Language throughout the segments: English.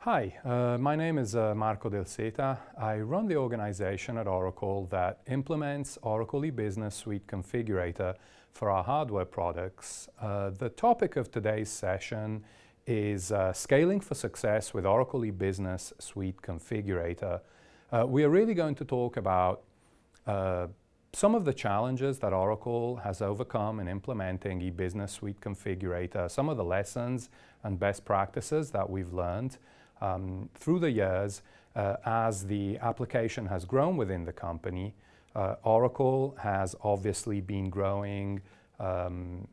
Hi, uh, my name is uh, Marco Del Seta. I run the organization at Oracle that implements Oracle eBusiness Suite Configurator for our hardware products. Uh, the topic of today's session is uh, scaling for success with Oracle eBusiness Suite Configurator. Uh, we are really going to talk about uh, some of the challenges that Oracle has overcome in implementing eBusiness Suite Configurator, some of the lessons and best practices that we've learned um, through the years uh, as the application has grown within the company. Uh, Oracle has obviously been growing um,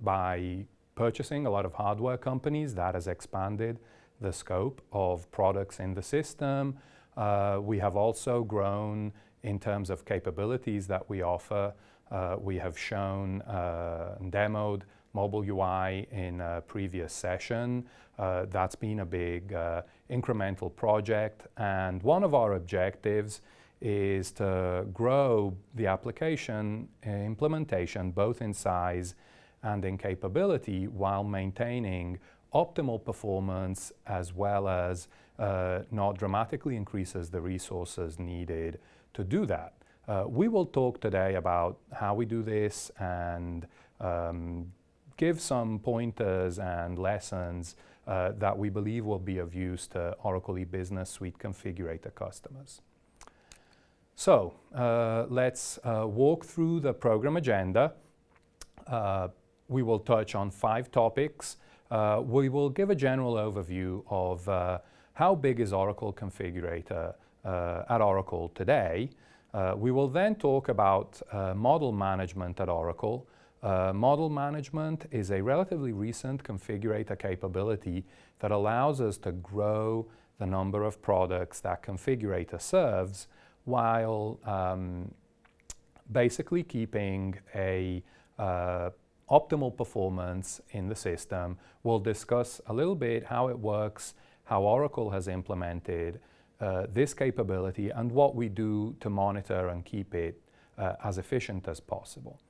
by purchasing a lot of hardware companies. That has expanded the scope of products in the system. Uh, we have also grown in terms of capabilities that we offer. Uh, we have shown uh, and demoed mobile UI in a previous session. Uh, that's been a big uh, incremental project. And one of our objectives is to grow the application implementation both in size and in capability while maintaining optimal performance as well as uh, not dramatically increases the resources needed to do that. Uh, we will talk today about how we do this and um, give some pointers and lessons uh, that we believe will be of use to Oracle eBusiness Suite Configurator customers. So uh, let's uh, walk through the program agenda. Uh, we will touch on five topics. Uh, we will give a general overview of uh, how big is Oracle Configurator at Oracle today. we will then talk about model management at Oracle, uh, model management is a relatively recent configurator capability that allows us to grow the number of products that configurator serves while um, basically keeping a uh, optimal performance in the system. We'll discuss a little bit how it works, how Oracle has implemented uh, this capability, and what we do to monitor and keep it uh, as efficient as possible.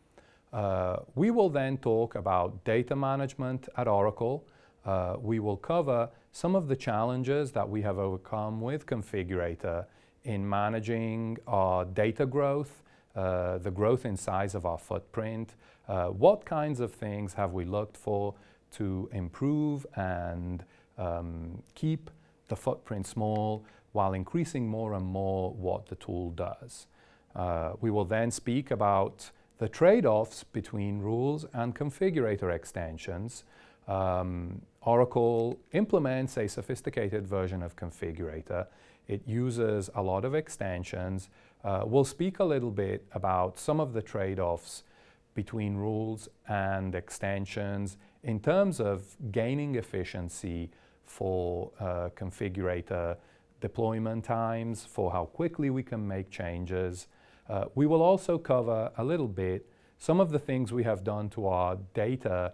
Uh, we will then talk about data management at Oracle. Uh, we will cover some of the challenges that we have overcome with Configurator in managing our data growth, uh, the growth in size of our footprint, uh, what kinds of things have we looked for to improve and um, keep the footprint small while increasing more and more what the tool does. Uh, we will then speak about the trade-offs between rules and configurator extensions, um, Oracle implements a sophisticated version of configurator. It uses a lot of extensions. Uh, we'll speak a little bit about some of the trade-offs between rules and extensions in terms of gaining efficiency for uh, configurator deployment times, for how quickly we can make changes, uh, we will also cover a little bit some of the things we have done to our data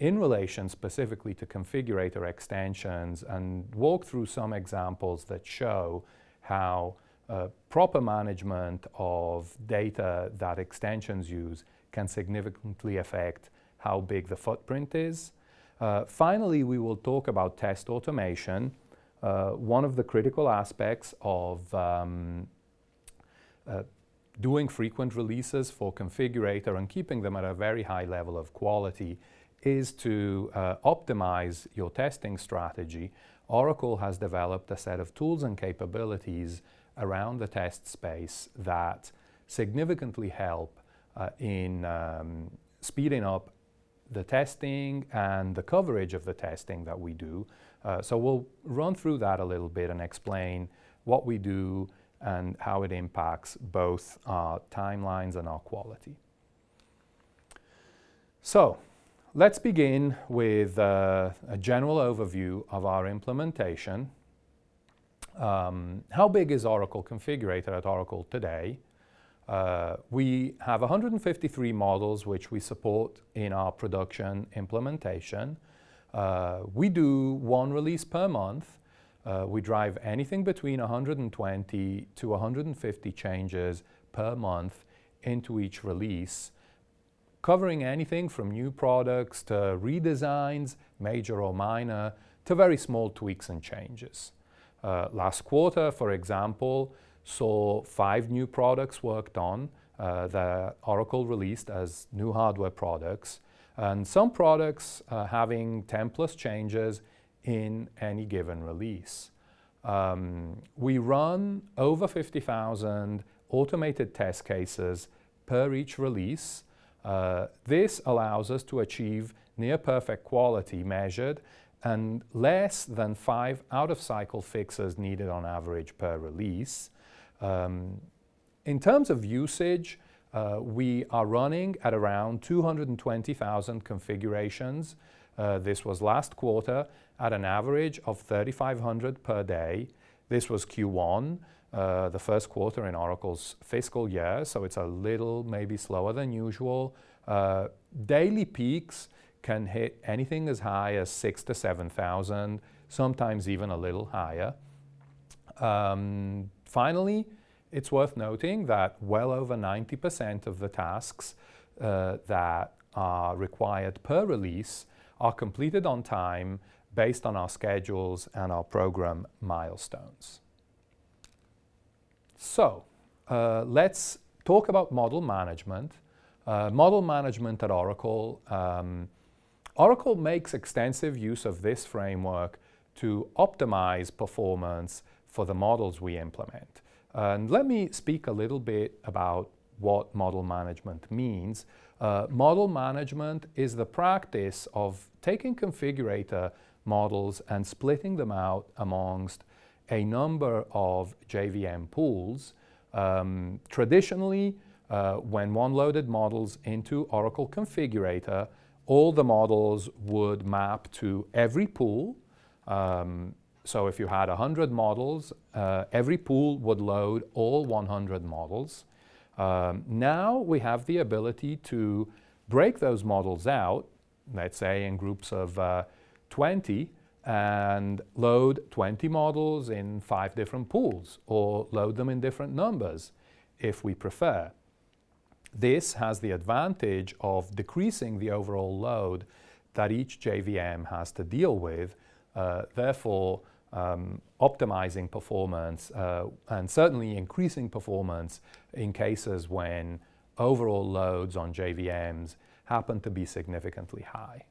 in relation specifically to configurator extensions and walk through some examples that show how uh, proper management of data that extensions use can significantly affect how big the footprint is. Uh, finally, we will talk about test automation. Uh, one of the critical aspects of um, uh, doing frequent releases for configurator and keeping them at a very high level of quality is to uh, optimize your testing strategy. Oracle has developed a set of tools and capabilities around the test space that significantly help uh, in um, speeding up the testing and the coverage of the testing that we do. Uh, so we'll run through that a little bit and explain what we do and how it impacts both our timelines and our quality. So let's begin with uh, a general overview of our implementation. Um, how big is Oracle Configurator at Oracle today? Uh, we have 153 models which we support in our production implementation. Uh, we do one release per month uh, we drive anything between 120 to 150 changes per month into each release, covering anything from new products to redesigns, major or minor, to very small tweaks and changes. Uh, last quarter, for example, saw five new products worked on uh, that Oracle released as new hardware products, and some products uh, having 10 plus changes in any given release. Um, we run over 50,000 automated test cases per each release. Uh, this allows us to achieve near perfect quality measured and less than five out of cycle fixes needed on average per release. Um, in terms of usage, uh, we are running at around 220,000 configurations. Uh, this was last quarter at an average of 3,500 per day. This was Q1, uh, the first quarter in Oracle's fiscal year, so it's a little maybe slower than usual. Uh, daily peaks can hit anything as high as six to 7,000, sometimes even a little higher. Um, finally, it's worth noting that well over 90% of the tasks uh, that are required per release are completed on time based on our schedules and our program milestones. So, uh, let's talk about model management. Uh, model management at Oracle um, Oracle makes extensive use of this framework to optimize performance for the models we implement. And let me speak a little bit about what model management means. Uh, model management is the practice of taking configurator models and splitting them out amongst a number of JVM pools. Um, traditionally, uh, when one loaded models into Oracle Configurator, all the models would map to every pool. Um, so if you had 100 models, uh, every pool would load all 100 models. Um, now we have the ability to break those models out, let's say in groups of uh, 20, and load 20 models in five different pools, or load them in different numbers if we prefer. This has the advantage of decreasing the overall load that each JVM has to deal with, uh, therefore um, optimizing performance uh, and certainly increasing performance in cases when overall loads on JVMs happen to be significantly high.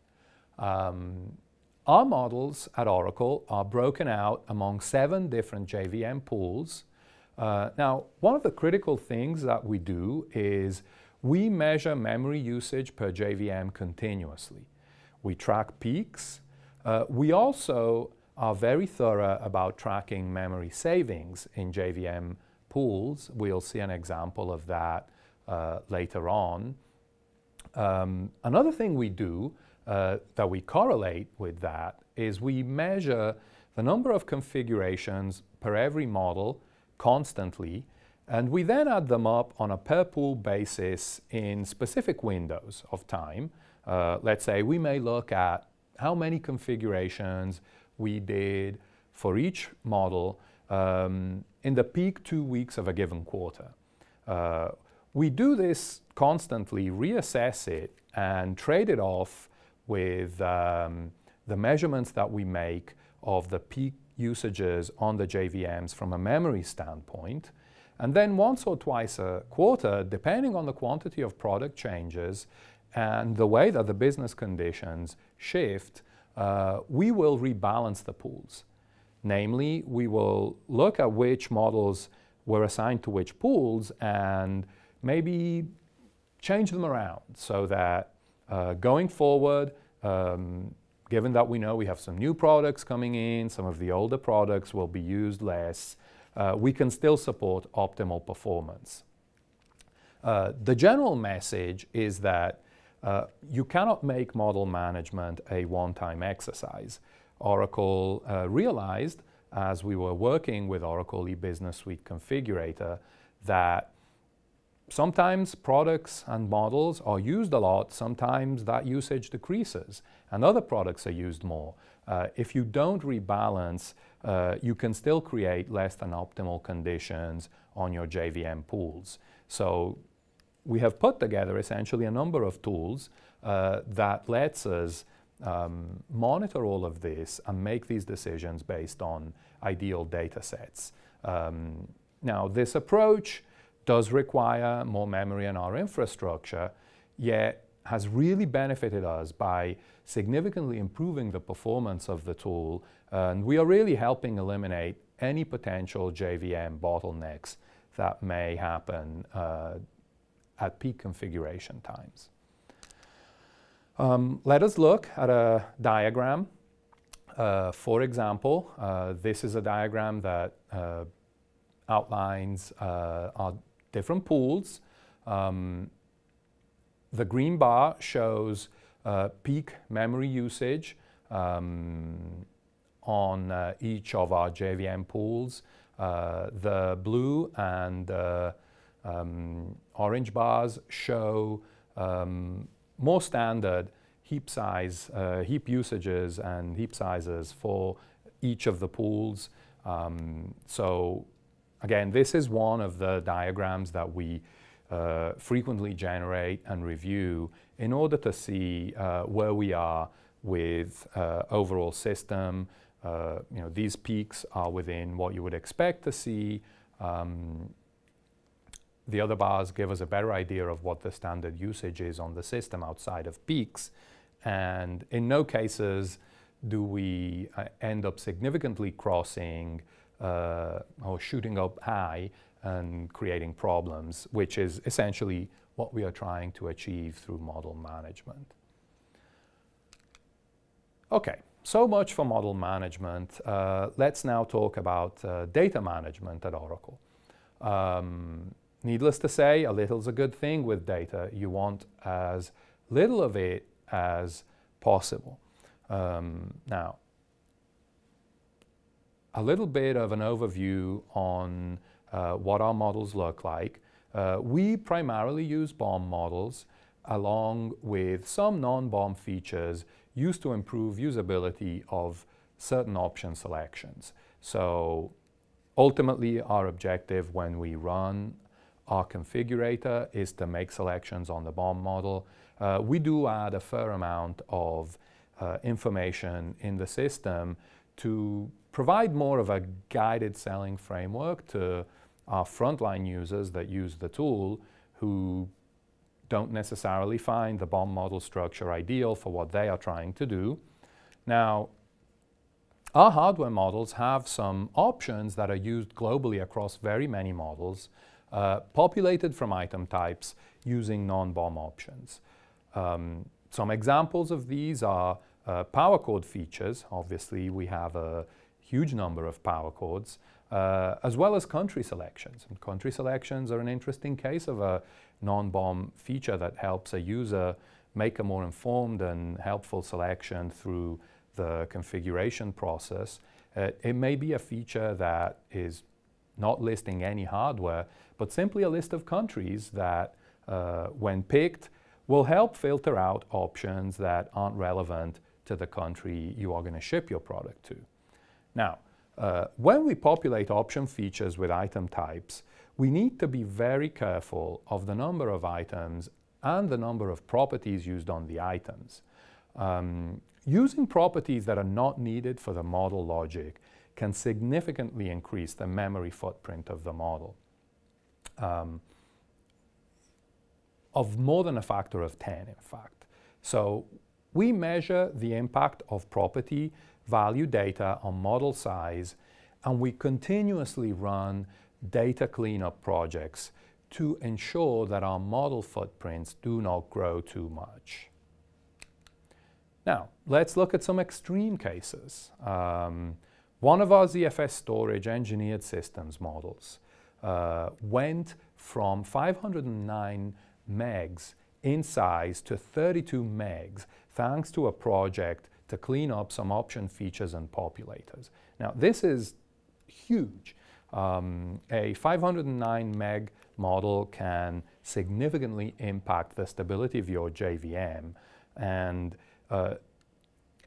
Um, our models at Oracle are broken out among seven different JVM pools uh, now, one of the critical things that we do is we measure memory usage per JVM continuously. We track peaks. Uh, we also are very thorough about tracking memory savings in JVM pools. We'll see an example of that uh, later on. Um, another thing we do uh, that we correlate with that is we measure the number of configurations per every model constantly, and we then add them up on a per pool basis in specific windows of time. Uh, let's say we may look at how many configurations we did for each model um, in the peak two weeks of a given quarter. Uh, we do this constantly, reassess it, and trade it off with um, the measurements that we make of the peak usages on the JVMs from a memory standpoint. And then once or twice a quarter, depending on the quantity of product changes and the way that the business conditions shift, uh, we will rebalance the pools. Namely, we will look at which models were assigned to which pools and maybe change them around so that uh, going forward, um, given that we know we have some new products coming in, some of the older products will be used less, uh, we can still support optimal performance. Uh, the general message is that uh, you cannot make model management a one-time exercise. Oracle uh, realized as we were working with Oracle eBusiness Suite Configurator that sometimes products and models are used a lot, sometimes that usage decreases, and other products are used more. Uh, if you don't rebalance, uh, you can still create less than optimal conditions on your JVM pools. So we have put together essentially a number of tools uh, that lets us um, monitor all of this and make these decisions based on ideal data sets. Um, now, this approach does require more memory in our infrastructure, yet has really benefited us by significantly improving the performance of the tool, and we are really helping eliminate any potential JVM bottlenecks that may happen uh, at peak configuration times. Um, let us look at a diagram. Uh, for example, uh, this is a diagram that uh, outlines uh, our different pools. Um, the green bar shows uh, peak memory usage um, on uh, each of our JVM pools. The blue and um, orange bars show um, more standard heap size, uh, heap usages and heap sizes for each of the pools. Um, so again, this is one of the diagrams that we uh, frequently generate and review in order to see uh, where we are with uh, overall system. Uh, you know, these peaks are within what you would expect to see. Um, the other bars give us a better idea of what the standard usage is on the system outside of peaks. And in no cases do we uh, end up significantly crossing uh, or shooting up high and creating problems, which is essentially what we are trying to achieve through model management. Okay, so much for model management. Uh, let's now talk about uh, data management at Oracle. Um, needless to say, a little is a good thing with data. You want as little of it as possible. Um, now, a little bit of an overview on uh, what our models look like. Uh, we primarily use BOM models along with some non-BOM features used to improve usability of certain option selections. So ultimately our objective when we run our configurator is to make selections on the BOM model. Uh, we do add a fair amount of uh, information in the system to provide more of a guided selling framework to our frontline users that use the tool who don't necessarily find the BOM model structure ideal for what they are trying to do. Now, our hardware models have some options that are used globally across very many models, uh, populated from item types using non-BOM options. Um, some examples of these are uh, power cord features. Obviously, we have a huge number of power cords uh, as well as country selections. And country selections are an interesting case of a non-BOM feature that helps a user make a more informed and helpful selection through the configuration process. Uh, it may be a feature that is not listing any hardware, but simply a list of countries that, uh, when picked, will help filter out options that aren't relevant to the country you are going to ship your product to. Now, uh, when we populate option features with item types, we need to be very careful of the number of items and the number of properties used on the items. Um, using properties that are not needed for the model logic can significantly increase the memory footprint of the model um, of more than a factor of 10, in fact. So we measure the impact of property value data on model size, and we continuously run data cleanup projects to ensure that our model footprints do not grow too much. Now, let's look at some extreme cases. Um, one of our ZFS storage engineered systems models uh, went from 509 megs in size to 32 megs thanks to a project to clean up some option features and populators. Now, this is huge. Um, a 509 meg model can significantly impact the stability of your JVM. And uh,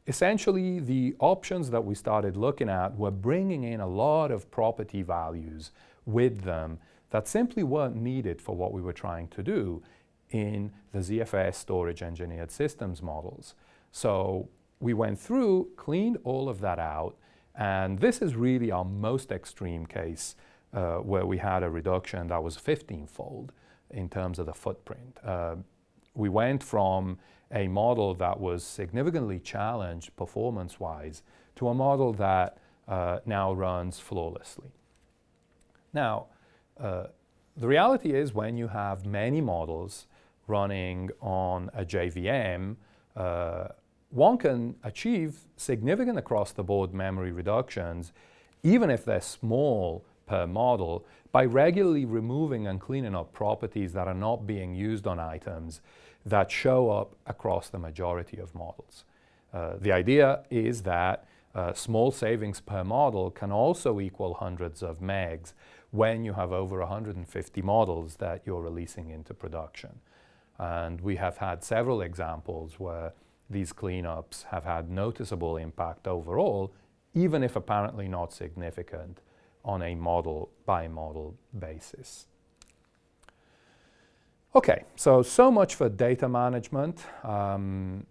essentially, the options that we started looking at were bringing in a lot of property values with them that simply weren't needed for what we were trying to do in the ZFS storage engineered systems models. So we went through, cleaned all of that out, and this is really our most extreme case uh, where we had a reduction that was 15-fold in terms of the footprint. Uh, we went from a model that was significantly challenged performance-wise to a model that uh, now runs flawlessly. Now, uh, the reality is when you have many models running on a JVM, uh, one can achieve significant across-the-board memory reductions, even if they're small per model, by regularly removing and cleaning up properties that are not being used on items that show up across the majority of models. Uh, the idea is that uh, small savings per model can also equal hundreds of megs when you have over 150 models that you're releasing into production. And we have had several examples where these cleanups have had noticeable impact overall, even if apparently not significant on a model by model basis. Okay, so, so much for data management. Um,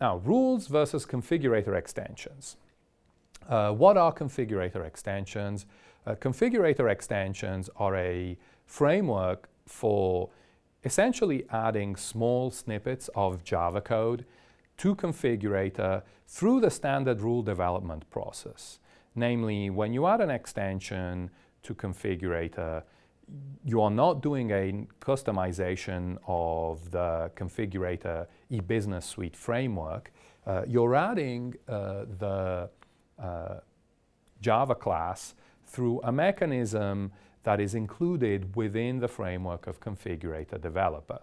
now, rules versus configurator extensions. Uh, what are configurator extensions? Uh, configurator extensions are a framework for essentially adding small snippets of Java code to configurator through the standard rule development process. Namely, when you add an extension to configurator, you are not doing a customization of the configurator e-business suite framework. Uh, you're adding uh, the uh, Java class through a mechanism that is included within the framework of configurator developer.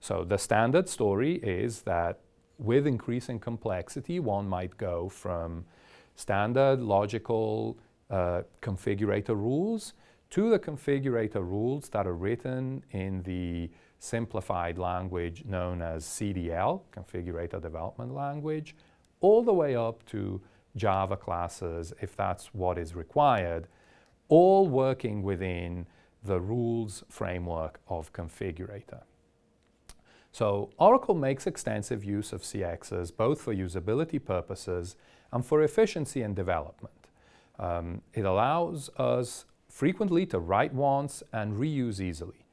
So the standard story is that with increasing complexity, one might go from standard logical uh, configurator rules to the configurator rules that are written in the simplified language known as CDL, Configurator Development Language, all the way up to Java classes if that's what is required all working within the rules framework of configurator. So Oracle makes extensive use of CXs both for usability purposes and for efficiency and development. Um, it allows us frequently to write once and reuse easily.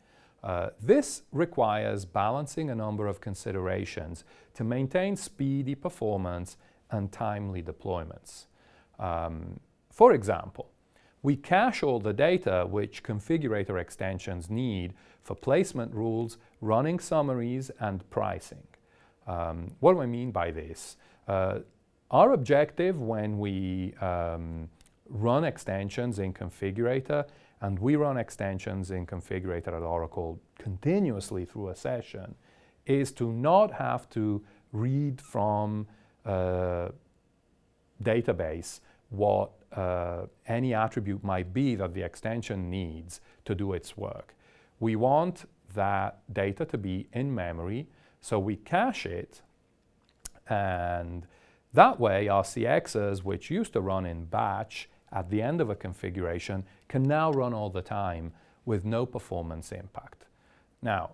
Uh, this requires balancing a number of considerations to maintain speedy performance and timely deployments. Um, for example, we cache all the data which configurator extensions need for placement rules, running summaries, and pricing. Um, what do I mean by this? Uh, our objective when we um, run extensions in Configurator, and we run extensions in Configurator at Oracle continuously through a session, is to not have to read from a database what uh, any attribute might be that the extension needs to do its work. We want that data to be in memory, so we cache it, and that way our CXs, which used to run in batch at the end of a configuration, can now run all the time with no performance impact. Now,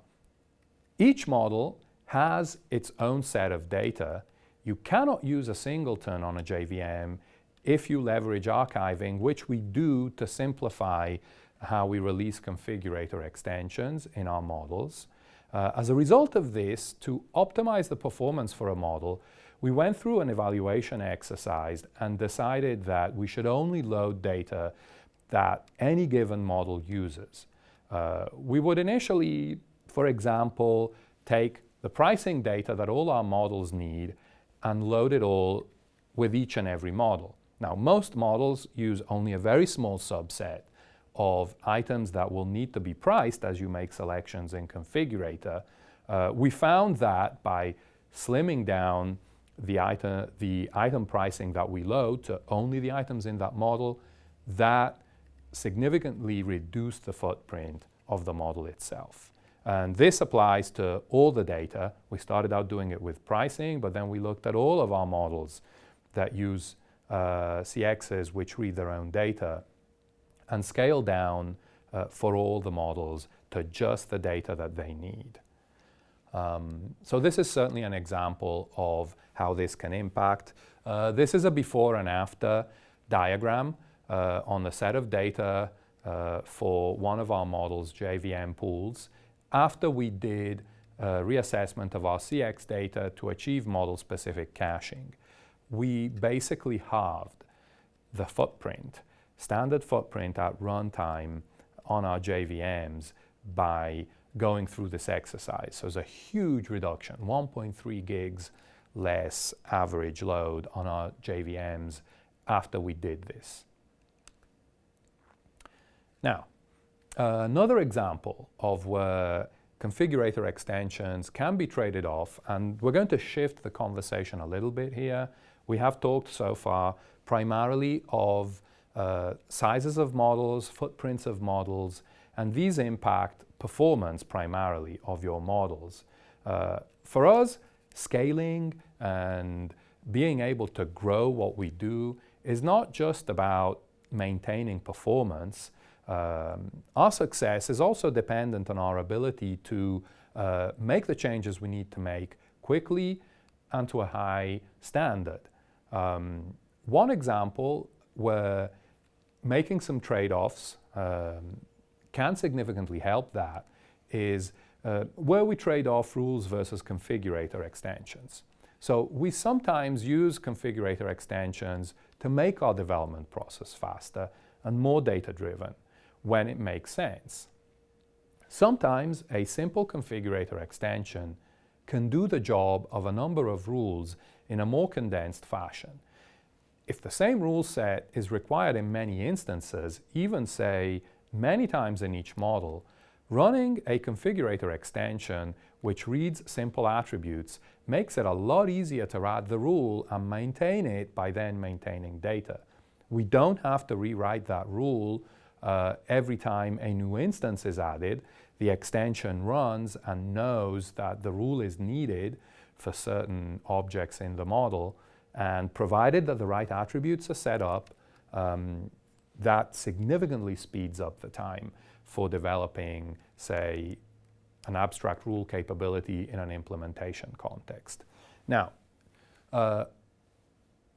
each model has its own set of data. You cannot use a singleton on a JVM if you leverage archiving, which we do to simplify how we release configurator extensions in our models. Uh, as a result of this, to optimize the performance for a model, we went through an evaluation exercise and decided that we should only load data that any given model uses. Uh, we would initially, for example, take the pricing data that all our models need and load it all with each and every model. Now, most models use only a very small subset of items that will need to be priced as you make selections in Configurator. Uh, we found that by slimming down the item, the item pricing that we load to only the items in that model, that significantly reduced the footprint of the model itself. And this applies to all the data. We started out doing it with pricing, but then we looked at all of our models that use uh, CXs which read their own data and scale down uh, for all the models to just the data that they need. Um, so this is certainly an example of how this can impact. Uh, this is a before and after diagram uh, on the set of data uh, for one of our models, JVM pools, after we did a reassessment of our CX data to achieve model-specific caching. We basically halved the footprint, standard footprint at runtime on our JVMs by going through this exercise. So it's a huge reduction, 1.3 gigs less average load on our JVMs after we did this. Now, uh, another example of where configurator extensions can be traded off, and we're going to shift the conversation a little bit here. We have talked so far primarily of uh, sizes of models, footprints of models, and these impact performance primarily of your models. Uh, for us, scaling and being able to grow what we do is not just about maintaining performance. Um, our success is also dependent on our ability to uh, make the changes we need to make quickly and to a high standard. Um, one example where making some trade-offs um, can significantly help that is uh, where we trade off rules versus configurator extensions. So we sometimes use configurator extensions to make our development process faster and more data-driven when it makes sense. Sometimes a simple configurator extension can do the job of a number of rules in a more condensed fashion. If the same rule set is required in many instances, even say many times in each model, Running a configurator extension which reads simple attributes makes it a lot easier to write the rule and maintain it by then maintaining data. We don't have to rewrite that rule uh, every time a new instance is added. The extension runs and knows that the rule is needed for certain objects in the model. And provided that the right attributes are set up, um, that significantly speeds up the time for developing, say, an abstract rule capability in an implementation context. Now, uh,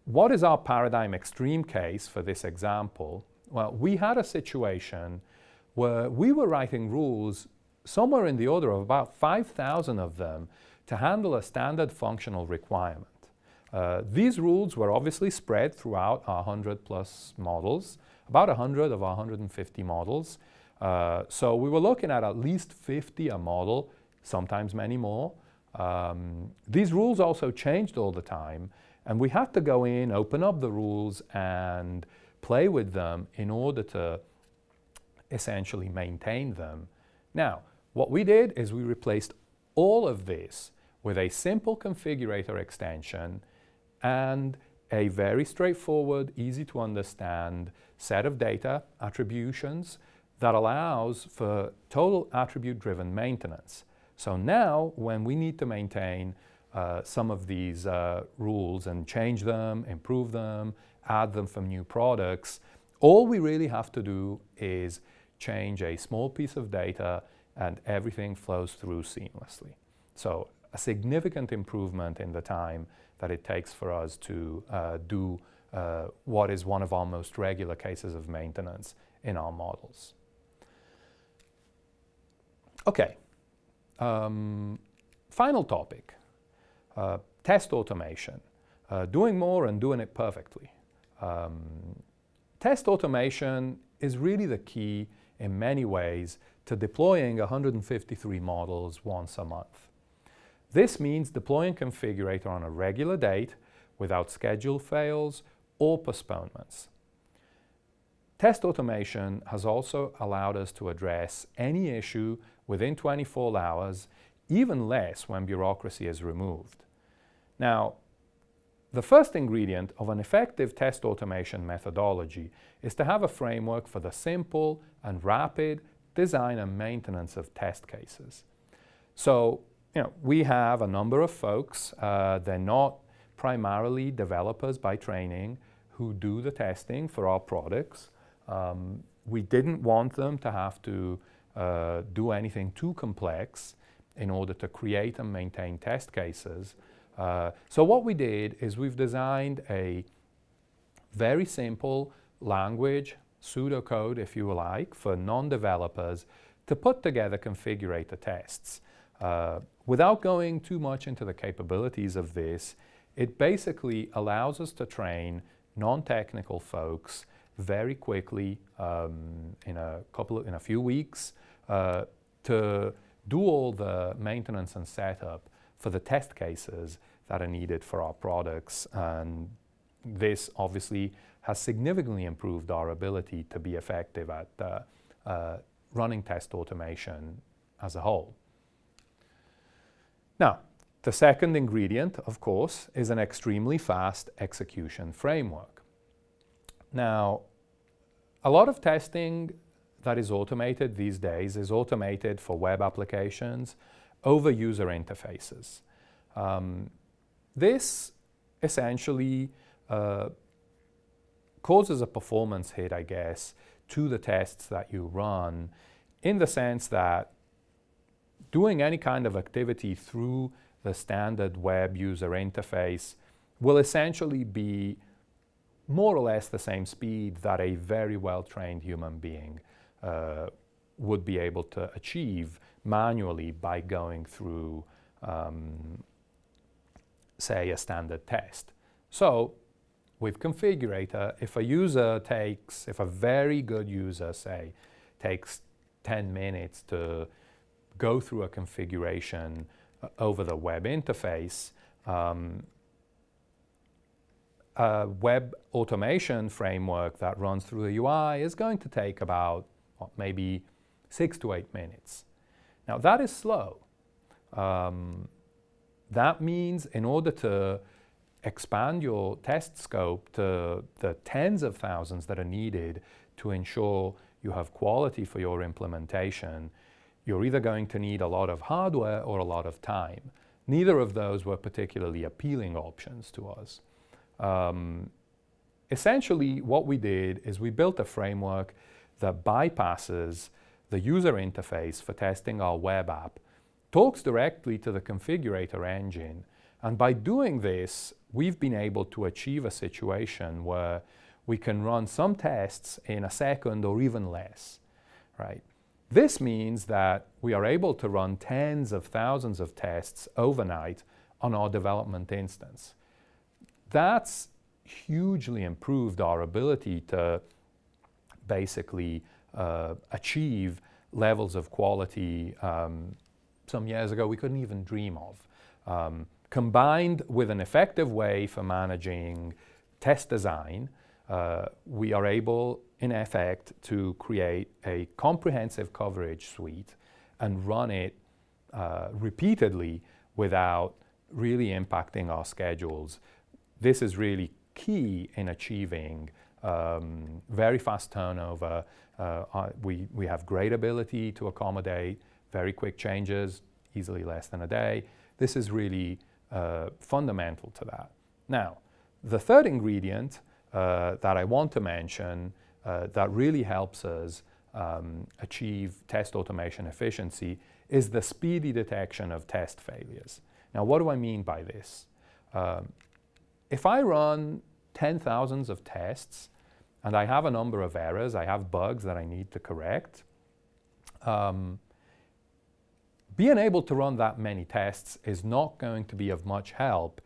what is our paradigm extreme case for this example? Well, we had a situation where we were writing rules somewhere in the order of about 5,000 of them to handle a standard functional requirement. Uh, these rules were obviously spread throughout our 100 plus models, about 100 of our 150 models, uh, so we were looking at at least 50 a model, sometimes many more. Um, these rules also changed all the time, and we had to go in, open up the rules, and play with them in order to essentially maintain them. Now, what we did is we replaced all of this with a simple configurator extension and a very straightforward, easy to understand set of data attributions that allows for total attribute-driven maintenance. So now, when we need to maintain uh, some of these uh, rules and change them, improve them, add them from new products, all we really have to do is change a small piece of data and everything flows through seamlessly. So a significant improvement in the time that it takes for us to uh, do uh, what is one of our most regular cases of maintenance in our models. Okay. Um, final topic, uh, test automation. Uh, doing more and doing it perfectly. Um, test automation is really the key in many ways to deploying 153 models once a month. This means deploying configurator on a regular date without schedule fails or postponements. Test automation has also allowed us to address any issue within 24 hours, even less when bureaucracy is removed. Now, the first ingredient of an effective test automation methodology is to have a framework for the simple and rapid design and maintenance of test cases. So, you know, we have a number of folks, uh, they're not primarily developers by training who do the testing for our products. Um, we didn't want them to have to uh, do anything too complex in order to create and maintain test cases. Uh, so what we did is we've designed a very simple language, pseudocode if you like, for non-developers to put together configurator tests. Uh, without going too much into the capabilities of this, it basically allows us to train non-technical folks very quickly um, in a couple of, in a few weeks uh, to do all the maintenance and setup for the test cases that are needed for our products. And this obviously has significantly improved our ability to be effective at uh, uh, running test automation as a whole. Now, the second ingredient, of course, is an extremely fast execution framework. Now, a lot of testing that is automated these days is automated for web applications over user interfaces. Um, this essentially uh, causes a performance hit, I guess, to the tests that you run in the sense that doing any kind of activity through the standard web user interface will essentially be more or less the same speed that a very well-trained human being uh, would be able to achieve manually by going through, um, say, a standard test. So with configurator, if a user takes, if a very good user, say, takes 10 minutes to go through a configuration uh, over the web interface, um, a web automation framework that runs through the UI is going to take about well, maybe six to eight minutes. Now that is slow. Um, that means in order to expand your test scope to the tens of thousands that are needed to ensure you have quality for your implementation, you're either going to need a lot of hardware or a lot of time. Neither of those were particularly appealing options to us. Um, essentially, what we did is we built a framework that bypasses the user interface for testing our web app, talks directly to the configurator engine, and by doing this, we've been able to achieve a situation where we can run some tests in a second or even less, right? This means that we are able to run tens of thousands of tests overnight on our development instance. That's hugely improved our ability to basically uh, achieve levels of quality um, some years ago we couldn't even dream of. Um, combined with an effective way for managing test design, uh, we are able, in effect, to create a comprehensive coverage suite and run it uh, repeatedly without really impacting our schedules. This is really key in achieving um, very fast turnover. Uh, we, we have great ability to accommodate very quick changes, easily less than a day. This is really uh, fundamental to that. Now, the third ingredient uh, that I want to mention uh, that really helps us um, achieve test automation efficiency is the speedy detection of test failures. Now, what do I mean by this? Um, if I run 10,000s of tests and I have a number of errors, I have bugs that I need to correct, um, being able to run that many tests is not going to be of much help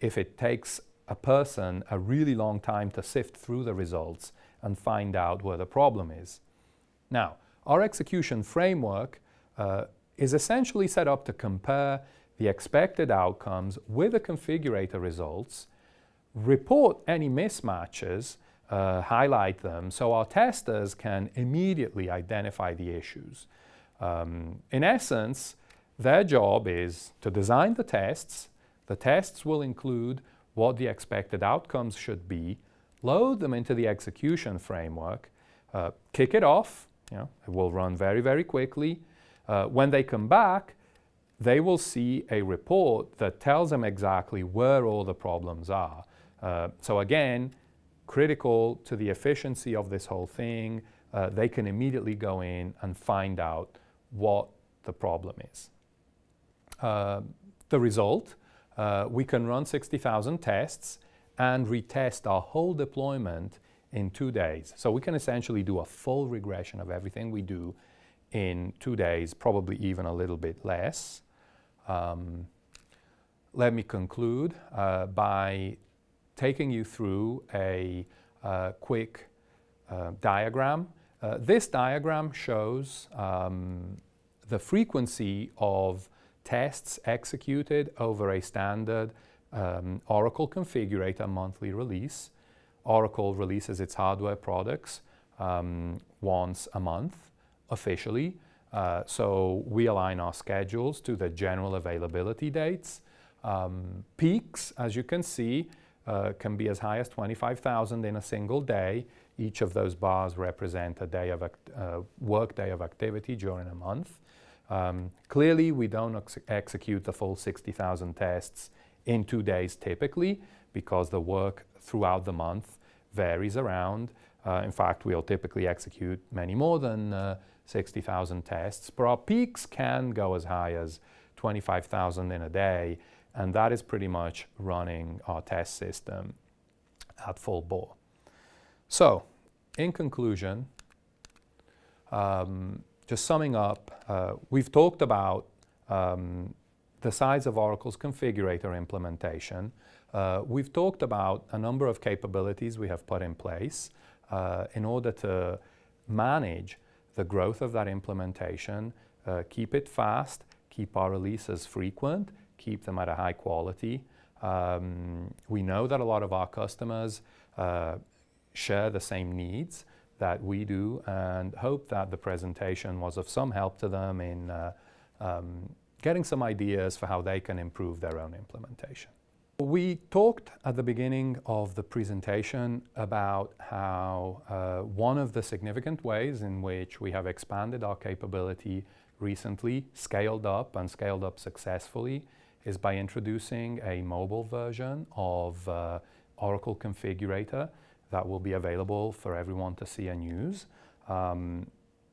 if it takes a person a really long time to sift through the results and find out where the problem is. Now, our execution framework uh, is essentially set up to compare the expected outcomes with the configurator results, report any mismatches, uh, highlight them, so our testers can immediately identify the issues. Um, in essence, their job is to design the tests. The tests will include what the expected outcomes should be, load them into the execution framework, uh, kick it off. You know, it will run very, very quickly. Uh, when they come back, they will see a report that tells them exactly where all the problems are. Uh, so again, critical to the efficiency of this whole thing, uh, they can immediately go in and find out what the problem is. uh, the result, uh, we can run 60,000 tests and retest our whole deployment in two days. So we can essentially do a full regression of everything we do in two days, probably even a little bit less. Um, let me conclude uh, by taking you through a uh, quick uh, diagram. Uh, this diagram shows um, the frequency of tests executed over a standard um, Oracle configurator monthly release. Oracle releases its hardware products um, once a month officially. Uh, so we align our schedules to the general availability dates. Um, peaks, as you can see, uh, can be as high as 25,000 in a single day. Each of those bars represent a day of uh, work day of activity during a month. Um, clearly, we don't ex execute the full 60,000 tests in two days typically because the work throughout the month varies around. Uh, in fact, we'll typically execute many more than uh, 60,000 tests, but our peaks can go as high as 25,000 in a day, and that is pretty much running our test system at full bore. So, in conclusion, um, just summing up, uh, we've talked about um, the size of Oracle's configurator implementation. Uh, we've talked about a number of capabilities we have put in place uh, in order to manage the growth of that implementation, uh, keep it fast, keep our releases frequent, keep them at a high quality. Um, we know that a lot of our customers uh, share the same needs that we do and hope that the presentation was of some help to them in uh, um, getting some ideas for how they can improve their own implementation. We talked at the beginning of the presentation about how uh, one of the significant ways in which we have expanded our capability recently, scaled up and scaled up successfully, is by introducing a mobile version of uh, Oracle Configurator that will be available for everyone to see and use. Um,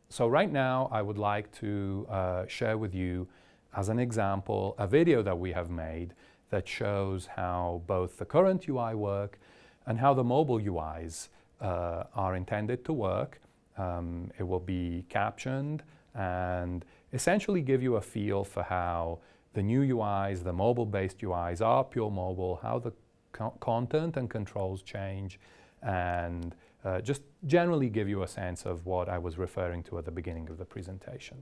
so right now, I would like to uh, share with you, as an example, a video that we have made that shows how both the current UI work and how the mobile UIs uh, are intended to work. Um, it will be captioned and essentially give you a feel for how the new UIs, the mobile-based UIs are pure mobile, how the co content and controls change, and uh, just generally give you a sense of what I was referring to at the beginning of the presentation.